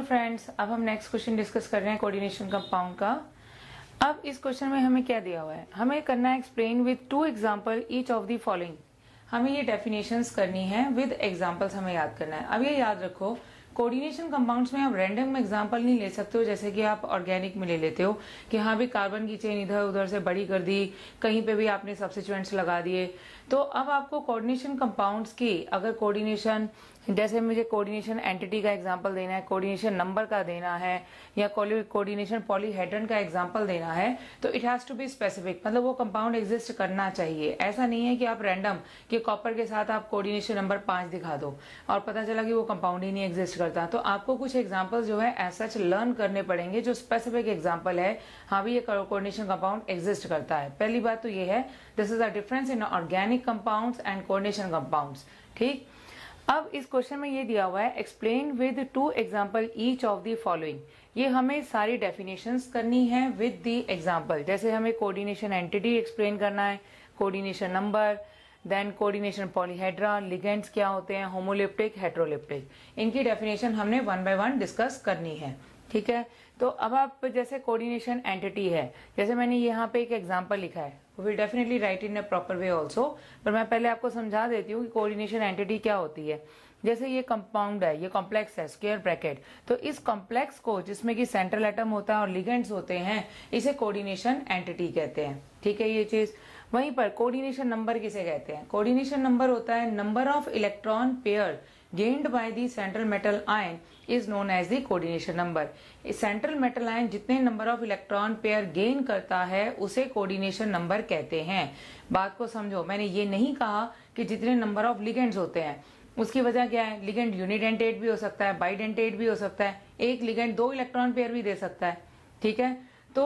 Friends, अब हम next question discuss कर रहे हैं कोऑर्डिनेशन कंपाउंड का। अब इस क्वेश्चन में हमें क्या दिया हुआ है? हमें करना है explain with two example each of the following हमें ये डेफिनेशंस करनी है विद एग्जांपल्स हमें याद करना है। अब ये याद रखो कोऑर्डिनेशन कंपाउंड्स में आप रैंडम एग्जांपल नहीं ले सकते हो, जैसे कि आप ऑर्गेनिक में ले लेते हो कि हाँ भी कार्बन की चेन इधर उधर से बड़ी कर दी, कहीं पे भी आपने सब्सिट्यूएंट्स लगा दिए। तो अब आपको कोऑर्डिनेशन कंपाउंड्स की अगर कोऑर्डिनेशन जैसे मुझे कोऑर्डिनेशन एंटिटी का एग्जांपल देना है कोऑर्डिनेशन नंबर का देना है, या कोऑर्डिनेशन पॉलीहेड्रन का एग्जांपल देना है तो it has to be specific मतलब वो कंपाउंड एग्जिस्ट करना चाहिए। ऐसा नहीं है कि आप रैंडम कि कॉपर के साथ आप कोऑर्डिनेशन नंबर पाँच दिखा दो और पता चला कि वो कंपाउंड ही नहीं एग्जिस्ट करता तो आपको कुछ एग्ज़ाम्पल जो है एज सच लर्न करने पड़ेंगे। जो स्पेसिफिक एग्ज़ाम्पल है हाँ भी ये कोऑर्डिनेशन कंपाउंड एग्जिस्ट करता है। पहली बात तो ये है this is a difference in organic compounds and coordination compounds ठीक? अब इस क्वेश्चन में ये दिया हुआ है explain with two example each of the following ये हमें सारी डेफिनेशंस करनी है विद द एग्ज़ाम्पल जैसे हमें कोऑर्डिनेशन एंटिटी एक्सप्लेन करना है coordination number then coordination polyhedra ligands क्या होते हैं? होमोलिप्टिक हेट्रोलिप्टिक इनकी डेफिनेशन हमने वन बाय वन डिस्कस करनी है। ठीक है? तो अब आप जैसे कोऑर्डिनेशन एंटिटी है, जैसे मैंने यहाँ पे एक एग्जांपल लिखा है will definitely write in a proper way also पर मैं पहले आपको समझा देती हूँ कि कोऑर्डिनेशन एंटिटी क्या होती है। जैसे ये कंपाउंड है, ये कॉम्प्लेक्स है स्क्वेयर ब्रैकेट तो इस कॉम्प्लेक्स को जिसमें कि सेंट्रल एटम होता है और लिगेंड्स होते हैं, इसे कोऑर्डिनेशन एंटिटी कहते हैं। ठीक है ये चीज़? वहीं पर कोऑर्डिनेशन नंबर किसे कहते हैं? कोऑर्डिनेशन नंबर होता है number of electron pair gained by the central metal ion is known as the coordination number central metal ion जितने number of electron pair gain करता है, उसे कोऑर्डिनेशन नंबर कहते हैं। बात को समझो। मैंने ये नहीं कहा कि जितने नंबर ऑफ़ लिगेंड्स होते हैं। उसकी वजह क्या है? लिगेंड यूनिडेंटेट भी हो सकता है बाइडेंटेट भी हो सकता है। एक लिगेंड दो इलेक्ट्रॉन पेयर भी दे सकता है। ठीक है? तो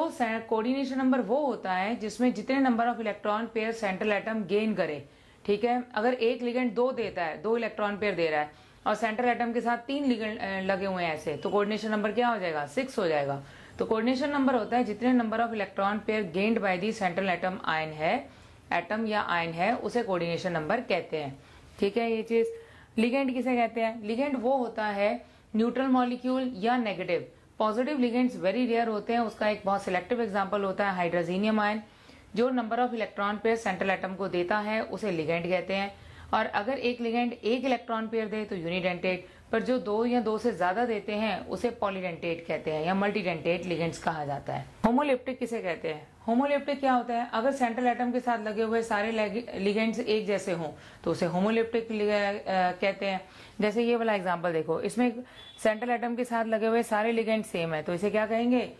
कोऑर्डिनेशन नंबर वो होता है जिसमें जितने number of electron pair central atom gain करे, ठीक है? अगर एक लिगेंड दो देता है, दो इलेक्ट्रॉन पेयर दे रहा है, और सेंट्रल एटम के साथ तीन लिगेंड लगे हुए हैं ऐसे तो कोऑर्डिनेशन नंबर क्या हो जाएगा? सिक्स हो जाएगा। तो कोऑर्डिनेशन नंबर होता है जितने number of electron pair gained by the central atom ion है एटम या आयन है, उसे कोऑर्डिनेशन नंबर कहते हैं। ठीक है ये चीज़? लिगेंड किसे कहते हैं? लिगेंड वो होता है न्यूट्रल मॉलिक्यूल या negative positive ligands very rare होते हैं, उसका एक बहुत सिलेक्टिव एग्ज़ाम्पल होता है हाइड्रोजीनियम आयन जो number of electron pair central atom को देता है, उसे लिगेंड कहते हैं। और अगर एक लिगेंड एक इलेक्ट्रॉन पेयर दे तो यूनिडेंटेट पर जो दो या दो से ज़्यादा देते हैं, उसे पॉलीडेंटेट कहते हैं या मल्टीडेंटेट लिगेंड्स कहा जाता है। होमोलिप्टिक किसे कहते हैं? होमोलिप्टिक क्या होता है? अगर सेंट्रल एटम के साथ लगे हुए सारे लिगेंड्स एक जैसे हों तो उसे होमोलिप्टिक कहते हैं। जैसे ये वाला एग्ज़ाम्पल देखो, इसमें सेंट्रल एटम के साथ लगे हुए सारे लिगेंड सेम है तो इसे क्या कहेंगे?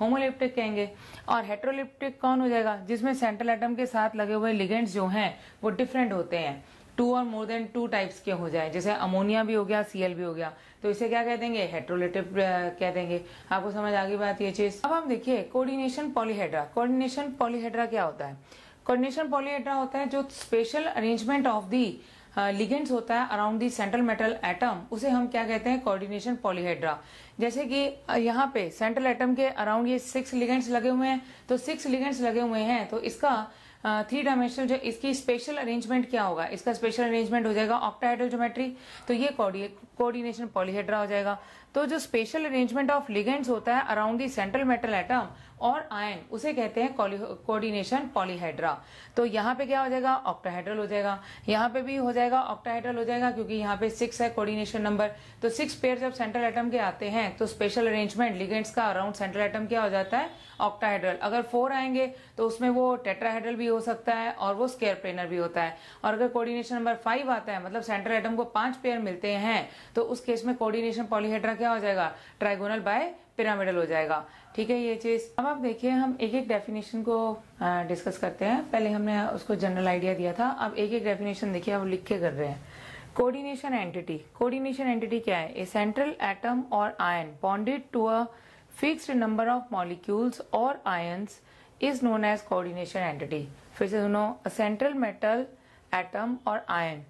होमोलिप्टिक कहेंगे। और हेट्रोलिप्टिक कौन हो जाएगा? जिसमें सेंट्रल एटम के साथ लगे हुए लिगेंड्स जो हैं, वो डिफरेंट होते हैं। टू और मोर देन टू टाइप्स के हो जाए। जैसे अमोनिया भी हो गया सीएल भी हो गया। तो इसे क्या कह देंगे? हेट्रोलिटिव कह देंगे। आपको समझ आ गई बात ये चीज़? अब हम देखिए कोऑर्डिनेशन पॉलीहेड्रा कोऑर्डिनेशन पॉलीहेड्रा क्या होता है? कोऑर्डिनेशन पॉलीहेड्रा होता है जो special arrangement of the ligands होता है around the central metal atom उसे हम क्या कहते हैं? कोऑर्डिनेशन पॉलीहेड्रा जैसे कि यहाँ पे सेंट्रल एटम के अराउंड ये सिक्स लिगेंड्स लगे हुए हैं। तो सिक्स लिगेंड्स लगे हुए हैं। तो इसका थ्री डायमेंशनल जो इसकी स्पेशल अरेंजमेंट क्या होगा? इसका स्पेशल अरेंजमेंट हो जाएगा ऑक्टाइडल ज्योमेट्री तो ये कोऑर्डिनेशन पॉलीहेड्रा हो जाएगा। तो जो स्पेशल अरेंजमेंट ऑफ़ लिगेंड्स होता है around the central metal atom और आयन उसे कहते हैं कोऑर्डिनेशन पॉलीहाइड्रा तो यहाँ पे क्या हो जाएगा? ऑक्टाहाइड्रल हो जाएगा. यहाँ पे भी हो जाएगा ऑक्टाहाइड्रल हो जाएगा, क्योंकि यहाँ पे सिक्स है कोऑर्डिनेशन नंबर तो सिक्स पेयर जब सेंट्रल एटम के आते हैं तो स्पेशल अरेंजमेंट लिगेंड्स का अराउंड सेंट्रल एटम क्या हो जाता है? ऑक्टाहाइड्रल अगर फोर आएँगे तो उसमें वो टेट्राहाइड्रल भी हो सकता है और वो स्केयर प्लेनर भी होता है. और अगर कोऑर्डिनेशन नंबर फाइव आता है मतलब सेंट्रल एटम को पाँच पेयर मिलते हैं तो उस केस में कोऑर्डिनेशन पॉलीहेड्रा क्या हो जाएगा? ट्राइगोनल बाय पिरामिडल हो जाएगा। ठीक है, ये चीज़। अब आप देखिए, हम एक एक डेफिनेशन को डिस्कस करते हैं। पहले हमने उसको जनरल आइडिया दिया था। अब एक एक डेफिनेशन देखिए आप लिख के कर रहे हैं। कोऑर्डिनेशन एंटिटी कोऑर्डिनेशन एंटिटी क्या है? ए सेंट्रल एटम और ion bonded to a fixed number of molecules और ions is known as coordination entity फिर से सुनो। सेंट्रल मेटल एटम और आयन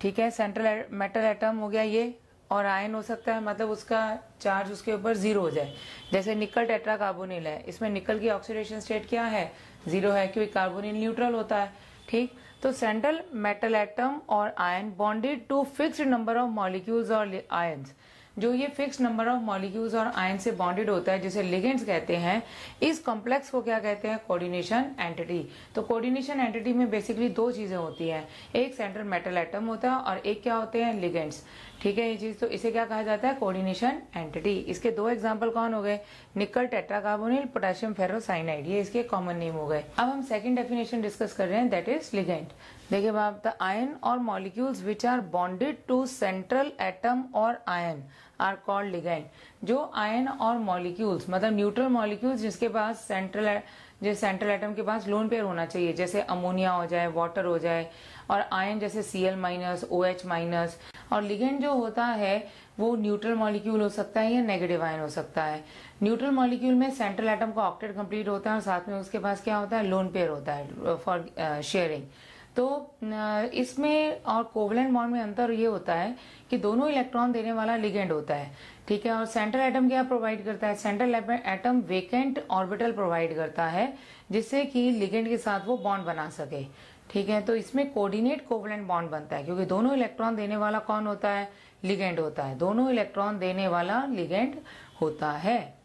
ठीक है सेंट्रल मेटल एटम हो गया ये। और आयन हो सकता है मतलब उसका चार्ज उसके ऊपर ज़ीरो हो जाए। जैसे निकल टेट्रा कार्बोनिल है, इसमें निकल की ऑक्सीडेशन स्टेट क्या है? ज़ीरो है, क्योंकि कार्बोनिल न्यूट्रल होता है, ठीक? तो सेंट्रल मेटल एटम और ion bonded to fixed number of molecules और आयन्स जो ये फिक्स नंबर ऑफ़ मॉलिक्यूल्स और आयन से बॉन्डेड होता है, जिसे लिगेंड्स कहते हैं, इस कॉम्प्लेक्स को क्या कहते हैं? कोऑर्डिनेशन एंटिटी तो कोऑर्डिनेशन एंटिटी में बेसिकली दो चीज़ें होती हैं. एक सेंट्रल मेटल एटम होता है और एक क्या होते हैं? लिगेंड्स ठीक है ये चीज़? तो इसे क्या कहा जाता है? कोऑर्डिनेशन एंटिटी इसके दो एग्ज़ाम्पल कौन हो गए? निकल टेट्राकार्बोनिल पोटेशियम फेरोसाइनाइड ये इसके कॉमन नेम हो गए. अब हम सेकंड डेफिनेशन डिस्कस कर रहे हैं दैट इज़ लिगेंड देखिए बाप द आयन और molecules which are bonded to central atom और आयन आर कॉल्ड लिगेंड जो आयन और मॉलिक्यूल्स मतलब न्यूट्रल मॉलिक्यूल्स जिसके पास सेंट्रल जो सेंट्रल एटम के पास लोन पेयर होना चाहिए, जैसे अमोनिया हो जाए वाटर हो जाए, और आयन जैसे C L minus O H minus और लिगेंड जो होता है, वो न्यूट्रल मॉलिक्यूल हो सकता है या नेगेटिव आयन हो सकता है। न्यूट्रल मॉलिक्यूल में सेंट्रल एटम का ऑक्टेट कंप्लीट होता है और साथ में उसके पास क्या होता है? लोन पेयर होता है फॉर शेयरिंग तो इसमें और कोवलेंट बॉन्ड में अंतर ये होता है कि दोनों इलेक्ट्रॉन देने वाला लिगेंड होता है, ठीक है? और सेंट्रल एटम क्या प्रोवाइड करता है? Central atom vacant orbital provide करता है, जिससे कि लिगेंड के साथ वो बॉन्ड बना सके, ठीक है? तो इसमें कोऑर्डिनेट कोवलेंट बॉन्ड बनता है, क्योंकि दोनों इलेक्ट्रॉन देने वाला कौन होता है? लिगेंड होता है। दोनों इलेक्ट्रॉन देने वाला लिगेंड होता है।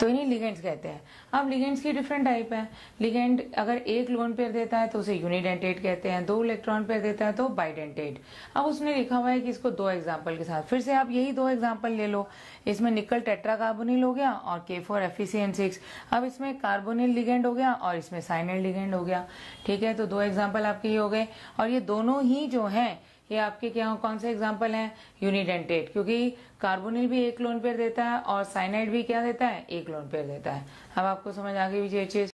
तो इन्हें लिगेंड्स कहते हैं। अब लिगेंड्स की डिफरेंट टाइप है। लिगेंड अगर एक लोन पेयर देता है तो उसे यूनिडेंटेट कहते हैं। दो इलेक्ट्रॉन पेयर देता है तो बाइडेंटेट अब उसने लिखा हुआ है कि इसको दो एग्ज़ाम्पल के साथ। फिर से आप यही दो एग्ज़ाम्पल ले लो। इसमें निकल टेट्रा कार्बोनिल हो गया और के फोर एफ़ सिक्स अब इसमें कार्बोनिल लिगेंड हो गया और इसमें साइनल लिगेंड हो गया। ठीक है तो दो एग्ज़ाम्पल आपके ये हो गए। और ये दोनों ही जो है ये आपके क्या कौन से एग्ज़ाम्पल हैं? यूनिडेंटेट क्योंकि कार्बोनिल भी एक लोन पेयर देता है और साइनाइड भी क्या देता है? एक लोन पेयर देता है। अब आपको समझ आ गई ये चीज़।